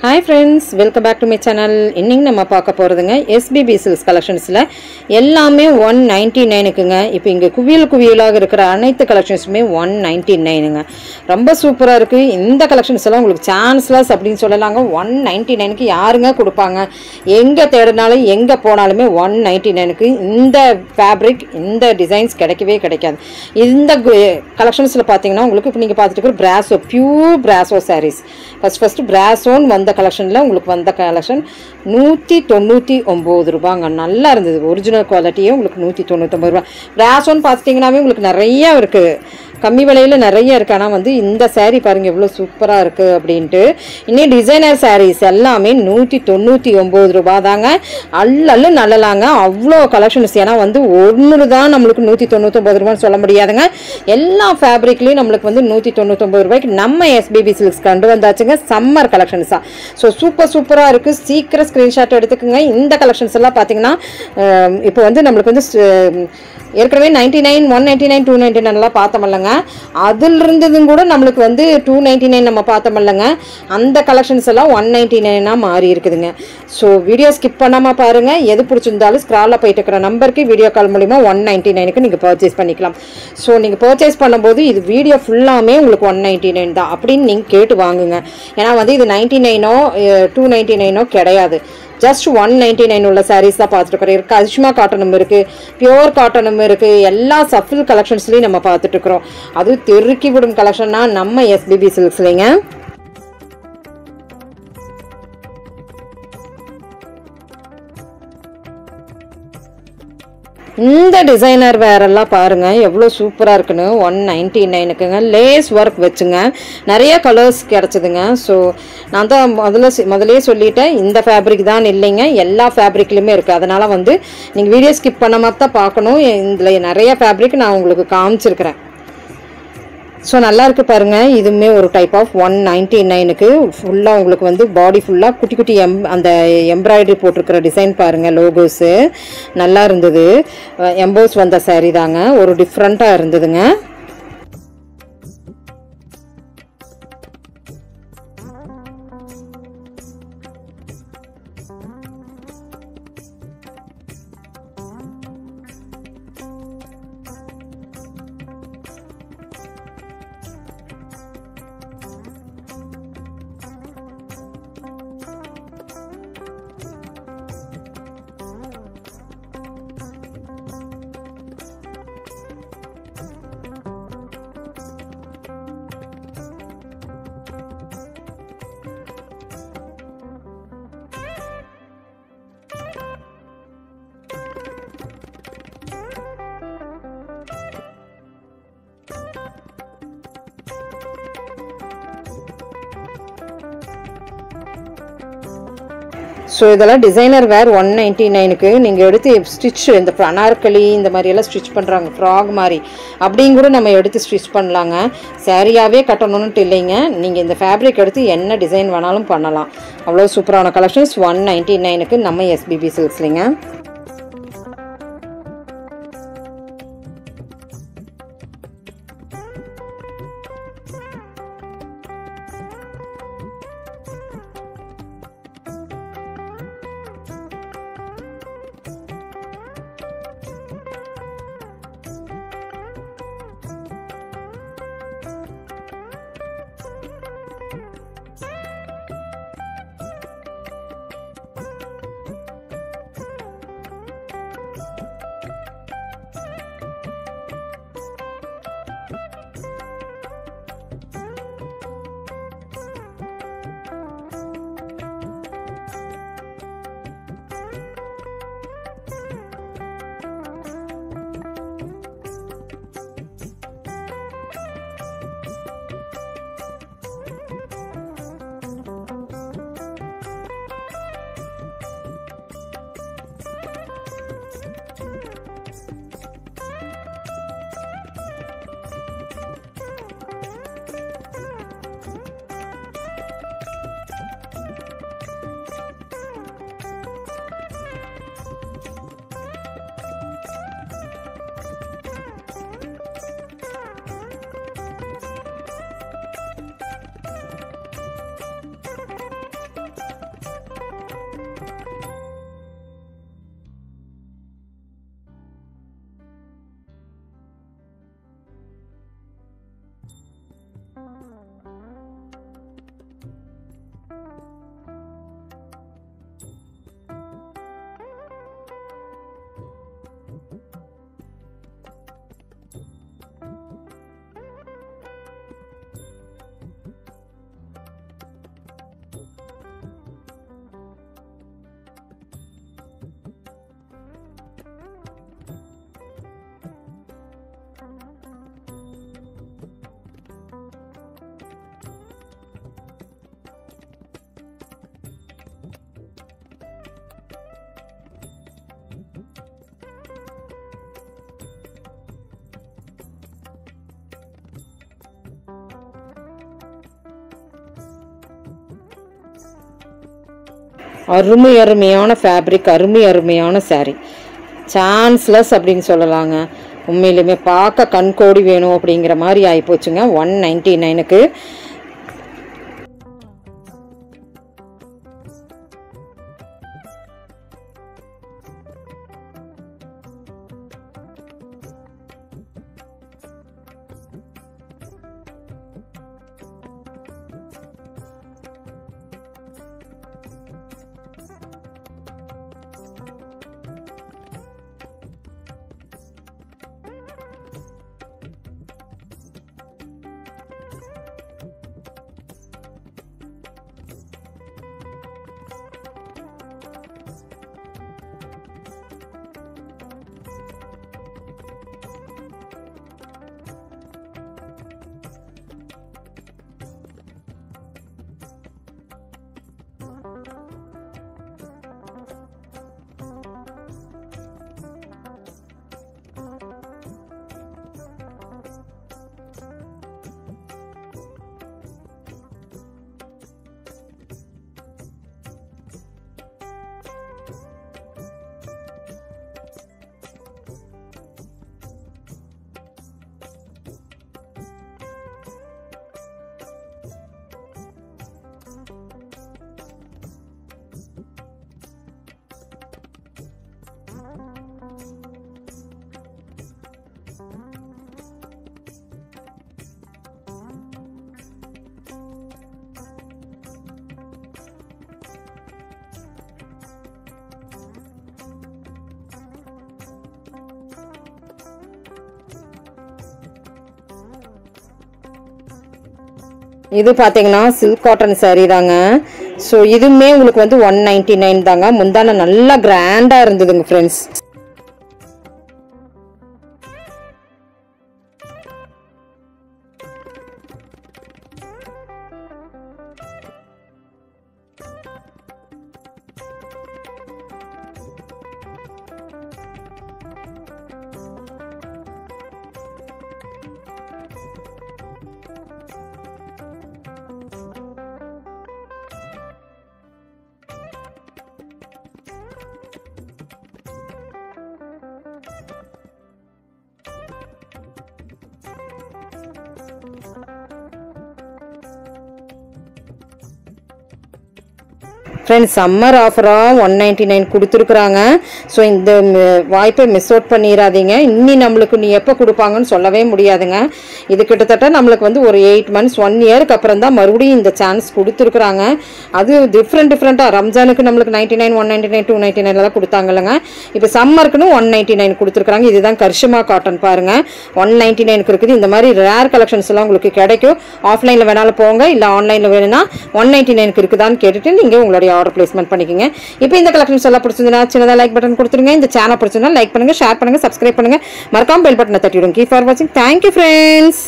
Hi friends welcome back to my channel இன்னைக்கு நம்ம பார்க்க போகிறதுங்க எஸ்பிபி சில்ஸ் கலெக்ஷன்ஸில் எல்லாமே ஒன் நைன்ட்டி நைனுக்குங்க இப்போ இங்கே குவியல் குவியலாக இருக்கிற அனைத்து கலெக்ஷன்ஸுமே ஒன் நைன்ட்டி நைனுங்க ரொம்ப சூப்பராக இருக்குது இந்த கலெக்ஷன்ஸ் எல்லாம் உங்களுக்கு சான்ஸ்லஸ் அப்படின்னு சொல்லலாங்க. ஒன் நைன்ட்டி நைனுக்கு யாருங்க கொடுப்பாங்க? எங்கே தேடினாலும் எங்கே போனாலுமே ஒன் நைன்ட்டி நைனுக்கு இந்த ஃபேப்ரிக் இந்த டிசைன்ஸ் கிடைக்கவே கிடைக்காது. இந்த கலெக்ஷன்ஸில் பார்த்தீங்கன்னா உங்களுக்கு இப்போ நீங்கள் பார்த்துட்டு இருக்கிற பிராசோ பியூர் பிராசோ சாரீஸ் ஃபஸ்ட் ஃபஸ்ட்டு பிராசோன்னு வந்து கலெக்ஷனில் உங்களுக்கு வந்த கலெக்ஷன் நூற்றி தொண்ணூற்றி ஒம்பது ரூபாங்க. நல்லா இருந்தது. ஒரிஜினல் குவாலிட்டியே உங்களுக்கு நூற்றி தொண்ணூற்றொம்பது ரூபா ரேஷோன்னு பார்த்துட்டிங்கனாவே உங்களுக்கு நிறையா இருக்குது கம்மி விலையில் நிறைய இருக்குது ஆனால் வந்து இந்த சேரீ பாருங்கள் எவ்வளோ சூப்பராக இருக்குது அப்படின்ட்டு. இன்னும் டிசைனர் சாரீஸ் எல்லாமே நூற்றி தொண்ணூற்றி ஒம்பது ரூபா தாங்க அல்லல்லு நல்லலாங்க. அவ்வளோ கலெக்ஷன்ஸ் ஏன்னா வந்து ஒன்று தான் நம்மளுக்கு நூற்றி தொண்ணூற்றொம்பது ரூபான்னு சொல்ல முடியாதுங்க. எல்லா ஃபேப்ரிக்லேயும் நம்மளுக்கு வந்து நூற்றி தொண்ணூற்றொம்பது ரூபாய்க்கு நம்ம எஸ்பிபி சில்க்ஸ் கண்டு வந்தாச்சுங்க. சம்மர் கலெக்ஷன்ஸாக ஸோ சூப்பர் சூப்பராக இருக்குது சீக்கிரம் ஸ்க்ரீன்ஷாட் எடுத்துக்கோங்க. இந்த கலெக்ஷன்ஸ் எல்லாம் பார்த்தீங்கன்னா இப்போ வந்து நம்மளுக்கு வந்து ஏற்கனவே ninety nine one ninety nine two ninety நைன்லாம் பார்த்தோமில்லங்க அதில் இருந்ததும் கூட நம்மளுக்கு வந்து டூ நைன்டி நைன் நம்ம பார்த்தோமில்லங்க அந்த கலெக்ஷன்ஸ் எல்லாம் ஒன் நைன்டி நைனாக மாறி இருக்குதுங்க. ஸோ வீடியோ ஸ்கிப் பண்ணாமல் பாருங்கள் எது பிடிச்சிருந்தாலும் ஸ்க்ராலில் போயிட்டு இருக்கிற நம்பருக்கு வீடியோ கால் மூலிமா ஒன் நைன்டி நைனுக்கு நீங்கள் பர்ச்சேஸ் பண்ணிக்கலாம். ஸோ நீங்கள் பர்ச்சேஸ் பண்ணும்போது இது வீடியோ ஃபுல்லாமே உங்களுக்கு ஒன் நைன்டி நைன் தான். அப்படின்னு நீங்கள் கேட்டு வாங்குங்க. ஏன்னா வந்து இது நைன்டி நைன் டூ நைன்டி நைனோ கிடையாது. ஜஸ்ட் ஒன் நைன்டி நைன் உள்ள சாரீஸ் தான் பார்த்துட்டு இருக்கு. கரிஷ்மா காட்டனும் இருக்கு. பியோர் காட்டனும் இருக்கு. எல்லா சஃபில் கலெக்ஷன்ஸ்லையும் நம்ம பார்த்துட்டு இருக்கிறோம். அதுவும் தெருக்கி விடும் கலெக்ஷன்னா நம்ம எஸ்பிபி சில்க்ஸ்லைங்க இந்த டிசைனர் வேரெல்லாம் பாருங்க எவ்வளோ சூப்பராக இருக்குன்னு. ஒன் நைன்டி நைனுக்குங்க லேஸ் ஒர்க் வச்சுங்க. நிறைய கலர்ஸ் கிடச்சிதுங்க. ஸோ நான் தான் முதல்ல முதலே சொல்லிட்டேன். இந்த ஃபேப்ரிக் தான் இல்லைங்க. எல்லா ஃபேப்ரிக்லையுமே இருக்குது அதனால் வந்து நீங்கள் வீடியோ ஸ்கிப் பண்ண மாதிரி தான் பார்க்கணும். இதில் நிறைய ஃபேப்ரிக் நான் உங்களுக்கு காமிச்சிருக்கிறேன். ஸோ நல்லா இருக்கு பாருங்க. இதுவுமே ஒரு டைப் ஆஃப் ஒன் நைன்டி நைனுக்கு ஃபுல்லாக உங்களுக்கு வந்து பாடி ஃபுல்லாக குட்டி குட்டி எம் அந்த எம்ப்ராய்டரி போட்டிருக்கிற டிசைன் பாருங்கள் லோகோஸு நல்லா இருந்தது. எம்போஸ் வந்த சேரீ தாங்க. ஒரு டிஃப்ரெண்ட்டாக இருந்ததுங்க. ஸோ இதெல்லாம் டிசைனர் வேர் ஒன் நைன்ட்டி நைனுக்கு நீங்கள் எடுத்து ஸ்டிச்சு இந்த அனார்கலி இந்த மாதிரியெல்லாம் ஸ்டிச் பண்ணுறாங்க ஃப்ராக் மாதிரி. அப்படியும் கூட நம்ம எடுத்து ஸ்டிச் பண்ணலாங்க. சாரியாகவே கட்டணும்னுட்டு இல்லைங்க. நீங்கள் இந்த ஃபேப்ரிக் எடுத்து என்ன டிசைன் வேணாலும் பண்ணலாம். அவ்வளோ சூப்பரான கலெக்ஷன்ஸ் ஒன் நைன்ட்டி நைனுக்கு நம்ம எஸ்பிபி சில்க்ஸ்லிங்க அருமை அருமையான ஃபேப்ரிக் அருமை அருமையான சேரீ சான்ஸ்லெஸ் அப்படின்னு சொல்லலாங்க. உண்மையிலுமே பார்க்க கண்கோடி வேணும் அப்படிங்கிற மாதிரி ஆகிப்போச்சுங்க ஒன் நைன்ட்டி நைனுக்கு இது பார்த்தீங்கன்னா சில்க் காட்டன் saree தாங்க. ஸோ இதுவுமே உங்களுக்கு வந்து ஒன் நைன்டி நைன் தாங்க. முந்தான நல்லா கிராண்டாக இருந்ததுங்க ஃப்ரெண்ட்ஸ் ஃப்ரெண்ட்ஸ் சம்மர் ஆஃபராக ஒன் நைன்ட்டி நைன் கொடுத்துருக்குறாங்க. ஸோ இந்த வாய்ப்பை மிஸ் அவுட் பண்ணிடாதீங்க இன்னி நம்மளுக்கு நீ எப்போ கொடுப்பாங்கன்னு சொல்லவே முடியாதுங்க. இது கிட்டத்தட்ட நம்மளுக்கு வந்து ஒரு எயிட் மந்த்ஸ் ஒன் இயருக்கு அப்புறம் தான் மறுபடியும் இந்த சான்ஸ் கொடுத்துருக்குறாங்க. அது டிஃப்ரெண்ட் டிஃப்ரெண்ட்டாக ரம்ஜானுக்கு நம்மளுக்கு ninety nine one ninety nine two ninety நைனில் தான் கொடுத்தாங்கல்லங்க. இப்போ சம்மருக்குன்னு ஒன் நைன்ட்டி நைன் கொடுத்துருக்குறாங்க இதுதான் கர்ஷமா காட்டன் பாருங்க. ஒன் நைன்ட்டி நைனுக்கு இருக்குது. இந்த மாதிரி ரேர் கலெக்ஷன்ஸ்லாம் உங்களுக்கு கிடைக்கும். ஆஃப்லைனில் வேணாலும் போங்க. இல்லை ஆன்லைனில் வேணும்னா ஒன் நைன்ட்டி நைனுக்கு இருக்குதான்னு கேட்டுட்டு நீங்கள் உங்களுடைய ஆர்டர் பிளேஸ்மெண்ட் பண்ணிக்கோங்க. இப்போ இந்த கலெக்ஷன்ஸ் எல்லாம் பிடிச்சிருந்தா சின்னதாக லைக் பட்டன் கொடுத்துருங்க. இந்த சேனல் பிடிச்சிருந்தா லைக் பண்ணுங்க ஷேர் பண்ணுங்க சப்ஸ்கிரைப் பண்ணுங்க. மறக்காம பெல் பட்டனை தட்டி விடுங்க கீ ஃபார் வாட்சிங் தேங்க்யூ ஃப்ரெண்ட்ஸ்